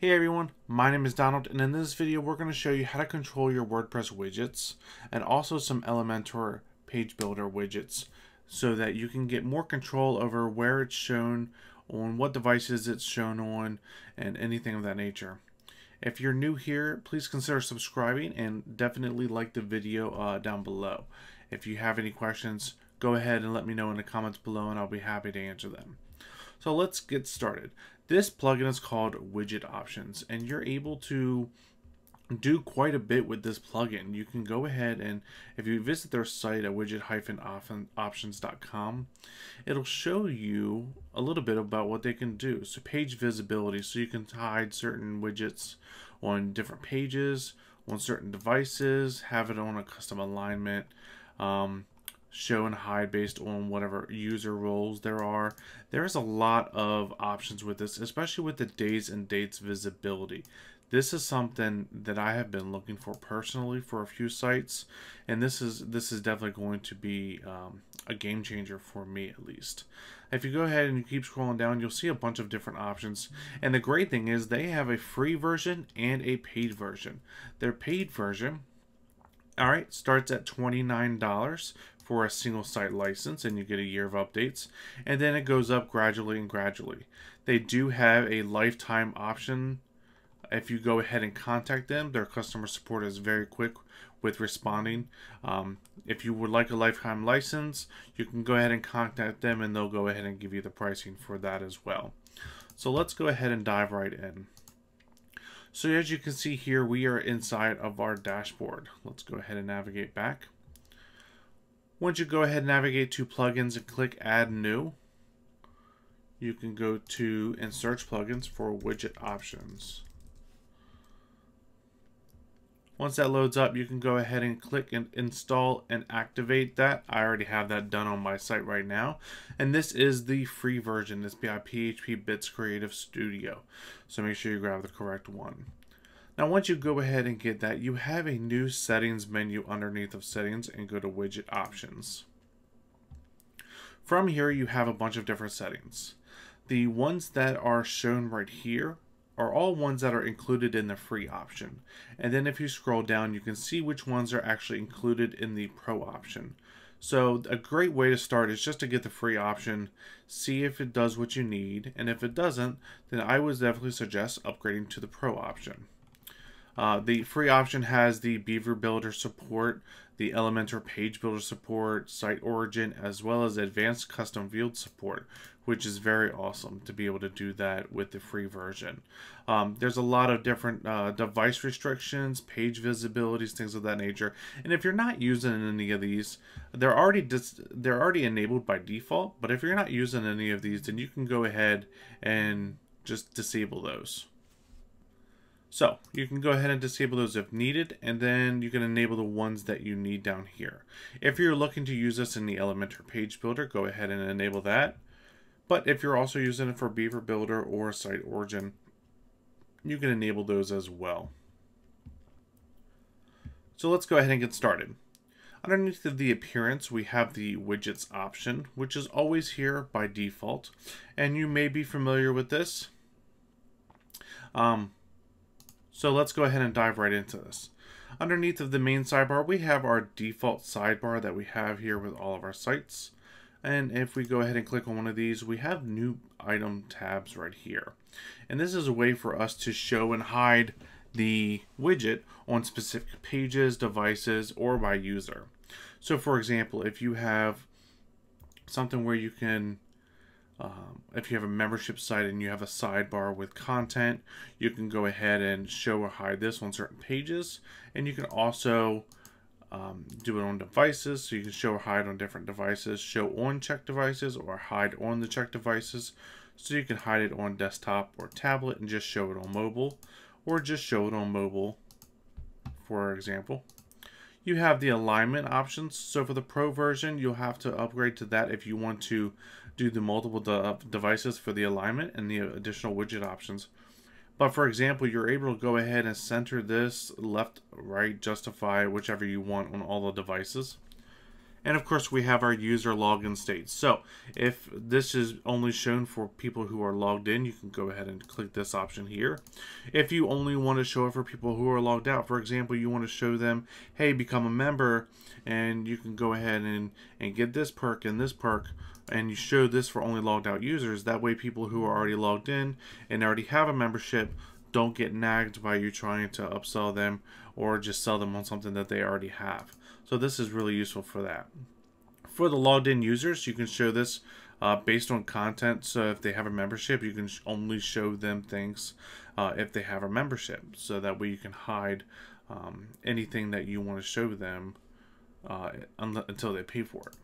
Hey everyone, my name is Donald and in this video we're going to show you how to control your WordPress widgets and also some Elementor page builder widgets so that you can get more control over where it's shown, on what devices it's shown on, and anything of that nature. If you're new here, please consider subscribing and definitely like the video uh, down below. If you have any questions, go ahead and let me know in the comments below and I'll be happy to answer them. So let's get started. This plugin is called Widget Options, and you're able to do quite a bit with this plugin. You can go ahead and if you visit their site at widget-options.com, it'll show you a little bit about what they can do. So page visibility, so you can hide certain widgets on different pages, on certain devices, have it on a custom alignment. Um, show and hide based on whatever user roles there are. There's a lot of options with this, especially with the days and dates visibility. This is something that I have been looking for personally for a few sites, and this is this is definitely going to be um, a game changer for me at least. If you go ahead and you keep scrolling down, you'll see a bunch of different options. And the great thing is they have a free version and a paid version. Their paid version, all right, starts at $29 for a single site license and you get a year of updates and then it goes up gradually and gradually. They do have a lifetime option. If you go ahead and contact them their customer support is very quick with responding. Um, if you would like a lifetime license you can go ahead and contact them and they'll go ahead and give you the pricing for that as well. So let's go ahead and dive right in. So as you can see here we are inside of our dashboard. Let's go ahead and navigate back once you go ahead and navigate to plugins and click add new, you can go to and search plugins for widget options. Once that loads up, you can go ahead and click and install and activate that. I already have that done on my site right now. And this is the free version. This by PHP Bits Creative Studio. So make sure you grab the correct one. Now once you go ahead and get that, you have a new settings menu underneath of settings and go to widget options. From here you have a bunch of different settings. The ones that are shown right here are all ones that are included in the free option. And then if you scroll down, you can see which ones are actually included in the pro option. So a great way to start is just to get the free option, see if it does what you need, and if it doesn't, then I would definitely suggest upgrading to the pro option. Uh, the free option has the Beaver Builder support, the Elementor Page Builder support, Site Origin, as well as Advanced Custom Field support, which is very awesome to be able to do that with the free version. Um, there's a lot of different uh, device restrictions, page visibilities, things of that nature. And if you're not using any of these, they're already they're already enabled by default. But if you're not using any of these, then you can go ahead and just disable those. So you can go ahead and disable those if needed, and then you can enable the ones that you need down here. If you're looking to use this in the Elementor Page Builder, go ahead and enable that. But if you're also using it for Beaver Builder or Site Origin, you can enable those as well. So let's go ahead and get started. Underneath the appearance, we have the widgets option, which is always here by default. And you may be familiar with this. Um, so let's go ahead and dive right into this. Underneath of the main sidebar, we have our default sidebar that we have here with all of our sites. And if we go ahead and click on one of these, we have new item tabs right here. And this is a way for us to show and hide the widget on specific pages, devices, or by user. So for example, if you have something where you can um, if you have a membership site and you have a sidebar with content, you can go ahead and show or hide this on certain pages. And you can also um, do it on devices. So you can show or hide on different devices, show on check devices or hide on the check devices. So you can hide it on desktop or tablet and just show it on mobile or just show it on mobile, for example. You have the alignment options. So for the pro version, you'll have to upgrade to that if you want to do the multiple de uh, devices for the alignment and the additional widget options. But for example, you're able to go ahead and center this left, right, justify, whichever you want on all the devices. And of course, we have our user login state. So if this is only shown for people who are logged in, you can go ahead and click this option here. If you only want to show it for people who are logged out, for example, you want to show them, hey, become a member, and you can go ahead and, and get this perk and this perk, and you show this for only logged out users. That way people who are already logged in and already have a membership don't get nagged by you trying to upsell them or just sell them on something that they already have. So this is really useful for that. For the logged in users, you can show this uh, based on content. So if they have a membership, you can only show them things uh, if they have a membership. So that way you can hide um, anything that you want to show them uh, until they pay for it.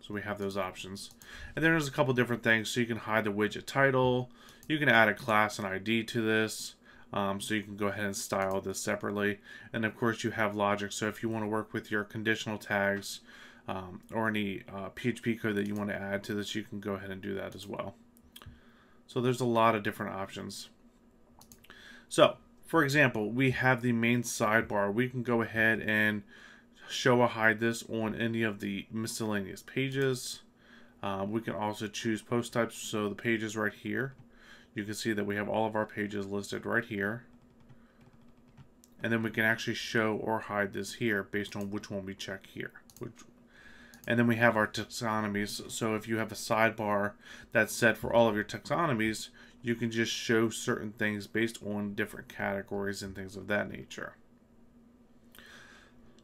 So we have those options. And then there's a couple different things. So you can hide the widget title. You can add a class and ID to this. Um, so you can go ahead and style this separately. And of course you have logic. So if you want to work with your conditional tags um, or any uh, PHP code that you want to add to this, you can go ahead and do that as well. So there's a lot of different options. So for example, we have the main sidebar. We can go ahead and show or hide this on any of the miscellaneous pages. Um, we can also choose post types. So the pages right here you can see that we have all of our pages listed right here. And then we can actually show or hide this here based on which one we check here. Which, and then we have our taxonomies. So if you have a sidebar that's set for all of your taxonomies, you can just show certain things based on different categories and things of that nature.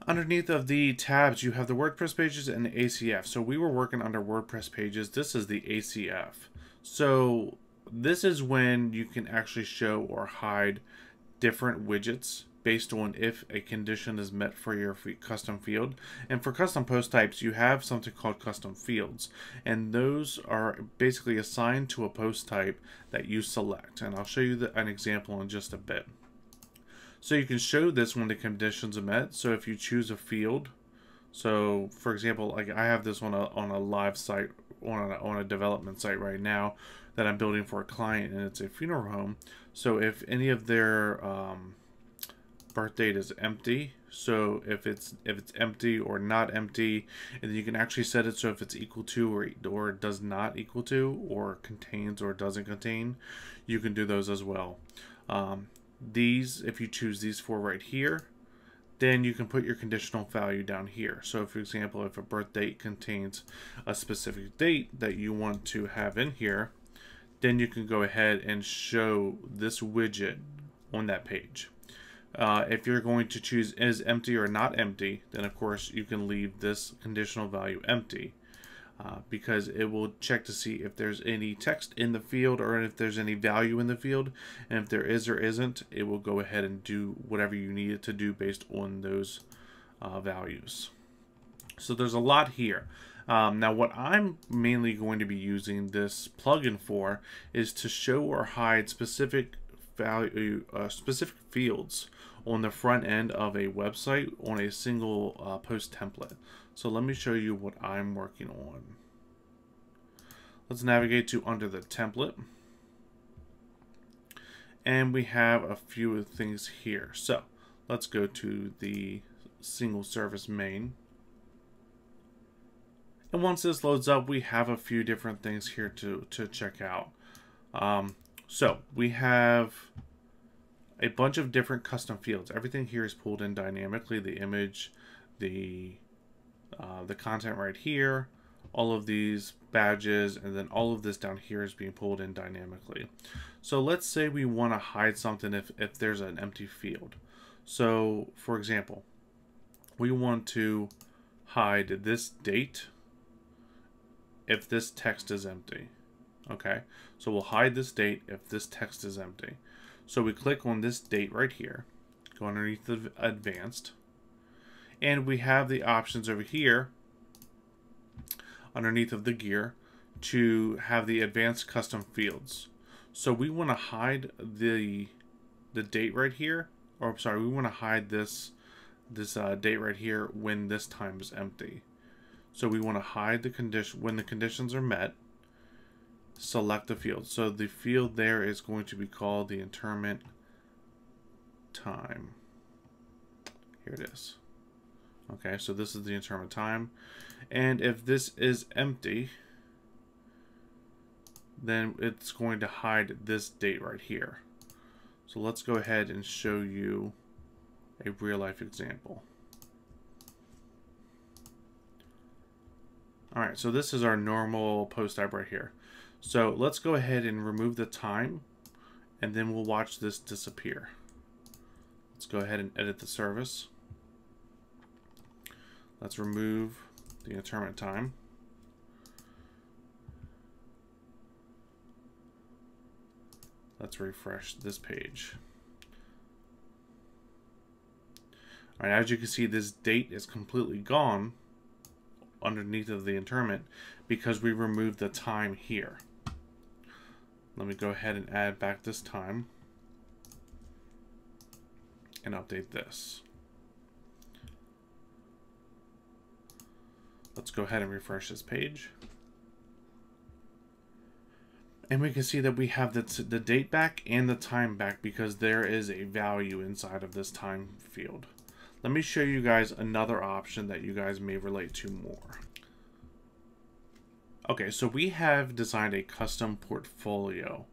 Underneath of the tabs, you have the WordPress pages and the ACF. So we were working under WordPress pages. This is the ACF. So this is when you can actually show or hide different widgets based on if a condition is met for your custom field. And for custom post types, you have something called custom fields. And those are basically assigned to a post type that you select. And I'll show you the, an example in just a bit. So you can show this when the conditions are met. So if you choose a field, so for example, like I have this on a, on a live site, on a, on a development site right now, that I'm building for a client, and it's a funeral home. So if any of their um, birth date is empty, so if it's if it's empty or not empty, and you can actually set it so if it's equal to or or does not equal to or contains or doesn't contain, you can do those as well. Um, these, if you choose these four right here, then you can put your conditional value down here. So for example, if a birth date contains a specific date that you want to have in here, then you can go ahead and show this widget on that page. Uh, if you're going to choose is empty or not empty, then of course you can leave this conditional value empty uh, because it will check to see if there's any text in the field or if there's any value in the field. And if there is or isn't, it will go ahead and do whatever you need it to do based on those uh, values. So there's a lot here. Um, now, what I'm mainly going to be using this plugin for is to show or hide specific value, uh, specific fields on the front end of a website on a single uh, post template. So let me show you what I'm working on. Let's navigate to under the template. And we have a few things here. So let's go to the single service main. And once this loads up, we have a few different things here to, to check out. Um, so we have a bunch of different custom fields. Everything here is pulled in dynamically. The image, the uh, the content right here, all of these badges, and then all of this down here is being pulled in dynamically. So let's say we want to hide something if, if there's an empty field. So for example, we want to hide this date if this text is empty. Okay, so we'll hide this date if this text is empty. So we click on this date right here, go underneath the advanced, and we have the options over here underneath of the gear to have the advanced custom fields. So we want to hide the the date right here, or I'm sorry, we want to hide this this uh, date right here when this time is empty. So we want to hide the condition when the conditions are met. Select the field. So the field there is going to be called the interment time. Here it is. Okay, so this is the interment time. And if this is empty, then it's going to hide this date right here. So let's go ahead and show you a real life example. Alright, so this is our normal post type right here. So let's go ahead and remove the time and then we'll watch this disappear. Let's go ahead and edit the service. Let's remove the interment time. Let's refresh this page. All right, as you can see, this date is completely gone underneath of the interment because we removed the time here. Let me go ahead and add back this time and update this. Let's go ahead and refresh this page. And we can see that we have the, the date back and the time back because there is a value inside of this time field. Let me show you guys another option that you guys may relate to more. Okay, so we have designed a custom portfolio.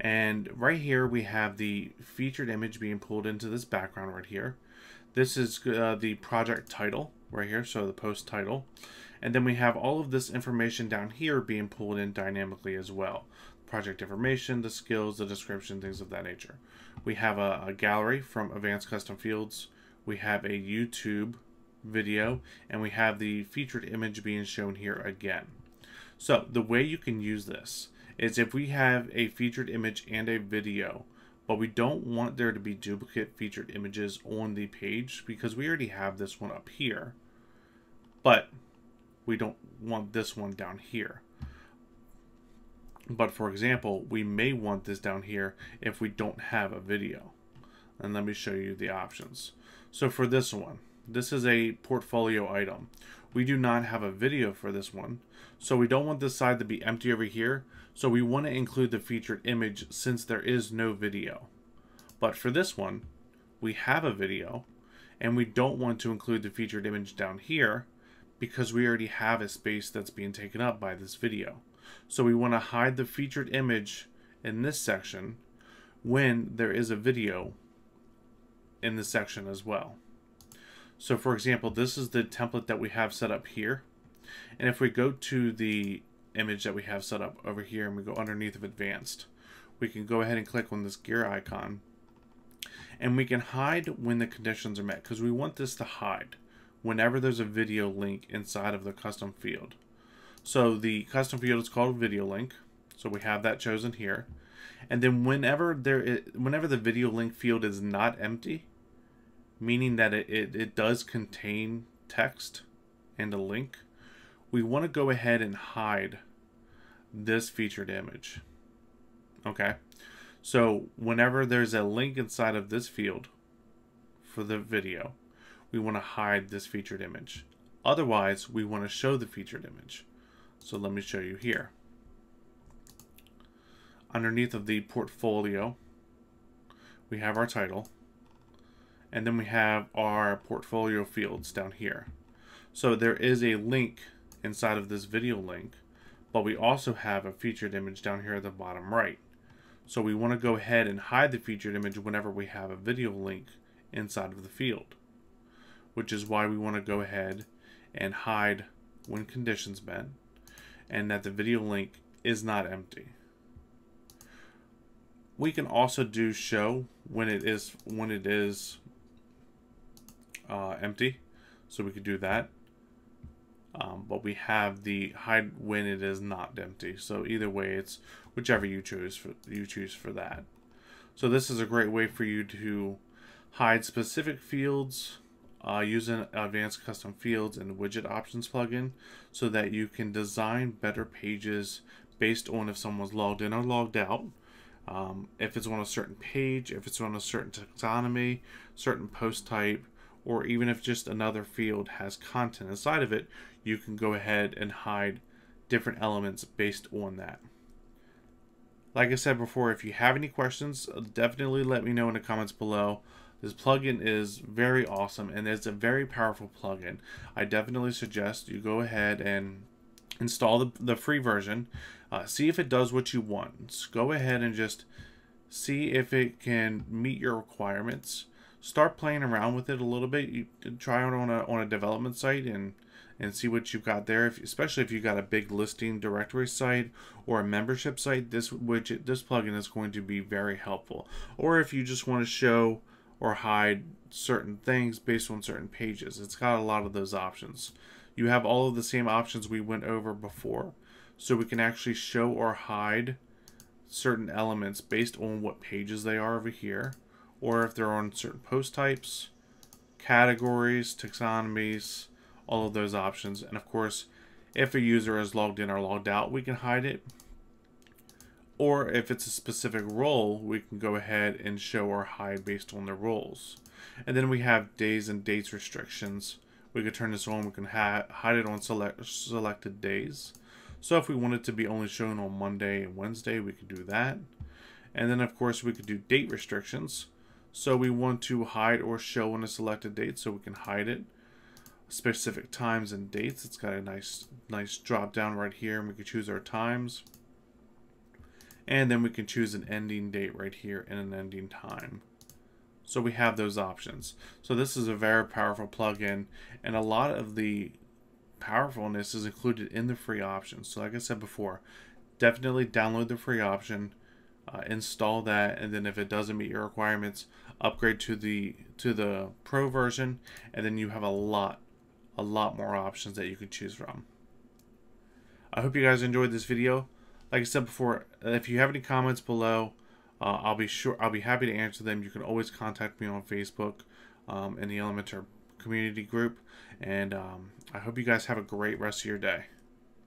And right here we have the featured image being pulled into this background right here. This is uh, the project title right here, so the post title. And then we have all of this information down here being pulled in dynamically as well. Project information, the skills, the description, things of that nature. We have a, a gallery from Advanced Custom Fields. We have a YouTube video, and we have the featured image being shown here again. So the way you can use this is if we have a featured image and a video, but we don't want there to be duplicate featured images on the page because we already have this one up here. But we don't want this one down here. But for example, we may want this down here if we don't have a video. And let me show you the options. So for this one, this is a portfolio item. We do not have a video for this one. So we don't want this side to be empty over here. So we want to include the featured image since there is no video. But for this one, we have a video and we don't want to include the featured image down here because we already have a space that's being taken up by this video. So we want to hide the featured image in this section when there is a video in this section as well. So for example, this is the template that we have set up here. And if we go to the image that we have set up over here and we go underneath of advanced, we can go ahead and click on this gear icon and we can hide when the conditions are met because we want this to hide whenever there's a video link inside of the custom field. So the custom field is called video link. So we have that chosen here. And then whenever there is, whenever the video link field is not empty, meaning that it, it, it does contain text and a link, we want to go ahead and hide this featured image. Okay. So whenever there's a link inside of this field for the video, we want to hide this featured image. Otherwise, we want to show the featured image. So let me show you here. Underneath of the portfolio, we have our title. And then we have our portfolio fields down here. So there is a link inside of this video link, but we also have a featured image down here at the bottom right. So we want to go ahead and hide the featured image whenever we have a video link inside of the field which is why we want to go ahead and hide when conditions met and that the video link is not empty. We can also do show when it is when it is uh, empty, so we could do that. Um, but we have the hide when it is not empty. So either way, it's whichever you choose for you choose for that. So this is a great way for you to hide specific fields uh, using advanced custom fields and widget options plugin so that you can design better pages based on if someone's logged in or logged out. Um, if it's on a certain page, if it's on a certain taxonomy, certain post type, or even if just another field has content inside of it, you can go ahead and hide different elements based on that. Like I said before, if you have any questions, definitely let me know in the comments below. This plugin is very awesome and it's a very powerful plugin. I definitely suggest you go ahead and install the, the free version. Uh, see if it does what you want. Go ahead and just see if it can meet your requirements. Start playing around with it a little bit. You try it on a, on a development site and and see what you've got there. If, especially if you got a big listing directory site or a membership site, this widget, this plugin is going to be very helpful. Or if you just want to show or hide certain things based on certain pages, it's got a lot of those options. You have all of the same options we went over before. So we can actually show or hide certain elements based on what pages they are over here, or if they're on certain post types, categories, taxonomies, all of those options. And of course, if a user is logged in or logged out, we can hide it. Or if it's a specific role, we can go ahead and show or hide based on the roles. And then we have days and dates restrictions. We could turn this on. We can hide it on select selected days. So if we want it to be only shown on Monday and Wednesday, we could do that. And then of course we could do date restrictions. So we want to hide or show on a selected date so we can hide it specific times and dates. It's got a nice nice drop down right here and we can choose our times. And then we can choose an ending date right here and an ending time. So we have those options. So this is a very powerful plugin and a lot of the powerfulness is included in the free options. So like I said before, definitely download the free option, uh, install that, and then if it doesn't meet your requirements, upgrade to the to the pro version, and then you have a lot a lot more options that you can choose from. I hope you guys enjoyed this video. Like I said before, if you have any comments below, uh, I'll be sure I'll be happy to answer them. You can always contact me on Facebook um, in the Elementor community group. And um, I hope you guys have a great rest of your day.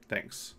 Thanks.